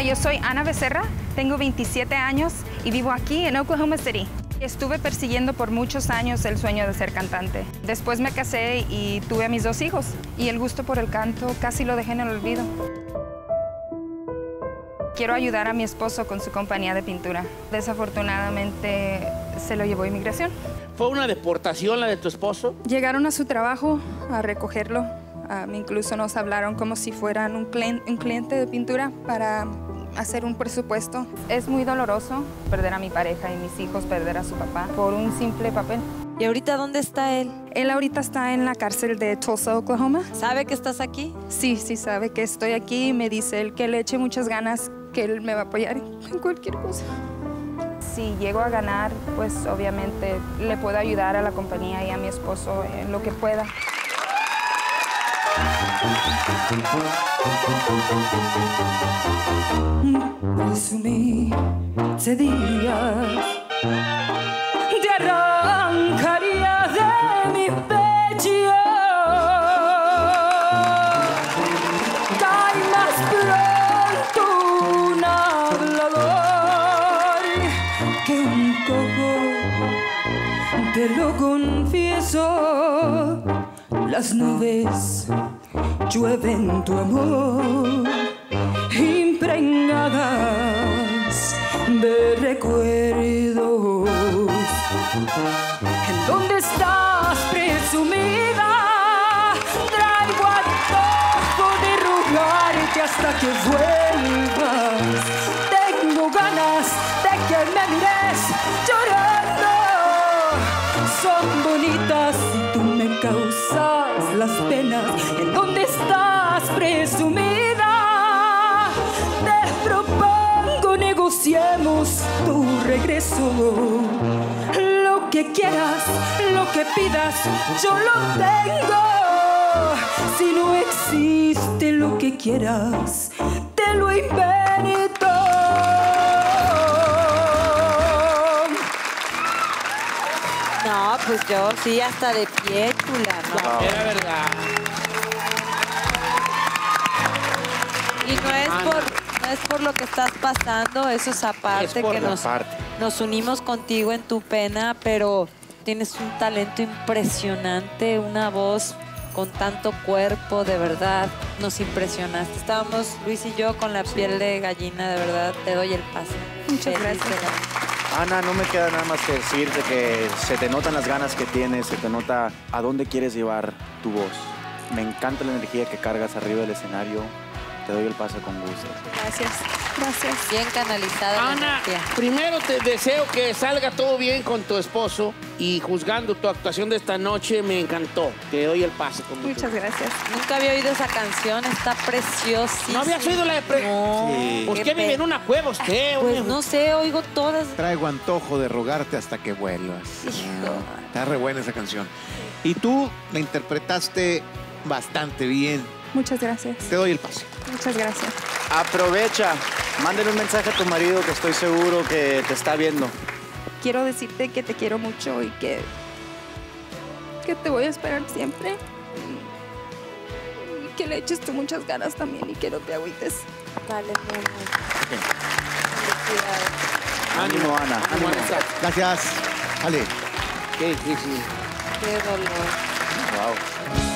Hola, yo soy Ana Becerra, tengo 27 años y vivo aquí en Oklahoma City. Estuve persiguiendo por muchos años el sueño de ser cantante. Después me casé y tuve a mis dos hijos y el gusto por el canto casi lo dejé en el olvido. Quiero ayudar a mi esposo con su compañía de pintura. Desafortunadamente se lo llevó inmigración. ¿Fue una deportación la de tu esposo? Llegaron a su trabajo a recogerlo. Um, incluso nos hablaron como si fueran un cliente de pintura para hacer un presupuesto. Es muy doloroso perder a mi pareja y mis hijos perder a su papá por un simple papel. ¿Y ahorita dónde está él? Él ahorita está en la cárcel de Tulsa, Oklahoma. ¿Sabe que estás aquí? Sí, sí sabe que estoy aquí y me dice él que le eche muchas ganas, que él me va a apoyar en cualquier cosa. Si llego a ganar, pues obviamente le puedo ayudar a la compañía y a mi esposo en lo que pueda. Presumí ese día te arrancaría de mi pecho. Cae más pronto un hablador que un cojo. Te lo confieso las nubes llueven tu amor impregnadas de recuerdos. ¿En dónde estás, presumida? Traigo antojo de rogarte hasta que vuelvas. Las penas. ¿En dónde estás, presumida? Te propongo negociemos tu regreso. Lo que quieras, lo que pidas, yo lo tengo. Si no existe lo que quieras, te lo invento. No, pues yo sí, hasta de pie, chula, ¿no? Era verdad. Y no es por, no es por lo que estás pasando, eso es aparte Es por que la nos, parte. nos unimos contigo en tu pena, pero tienes un talento impresionante, una voz con tanto cuerpo, de verdad, nos impresionaste. Estábamos Luis y yo con la piel de gallina, de verdad, te doy el pase. Muchas Feliz gracias. Ana, no me queda nada más que decirte que se te notan las ganas que tienes, se te nota a dónde quieres llevar tu voz. Me encanta la energía que cargas arriba del escenario. Te doy el pase con gusto. Gracias, gracias. Bien canalizada Ana, primero te deseo que salga todo bien con tu esposo y juzgando tu actuación de esta noche me encantó. Te doy el pase con mucho Muchas gracias. Nunca había oído esa canción, está preciosa. ¿No habías oído la de pre- No. Sí. ¿Por qué qué vive en una cueva usted? Pues no sé, oigo todas. Traigo antojo de rogarte hasta que vuelvas. Hijo. Está re buena esa canción. Y tú la interpretaste bastante bien. Muchas gracias. Te doy el pase. Muchas gracias. Aprovecha, mándale un mensaje a tu marido que estoy seguro que te está viendo. Quiero decirte que te quiero mucho y que, que te voy a esperar siempre. Y que le eches tú muchas ganas también y que no te agüites. Vale, muy, muy. Felicidades. Ánimo, Ana. Ánimo. Gracias. Vale. Qué difícil. Qué dolor. Wow.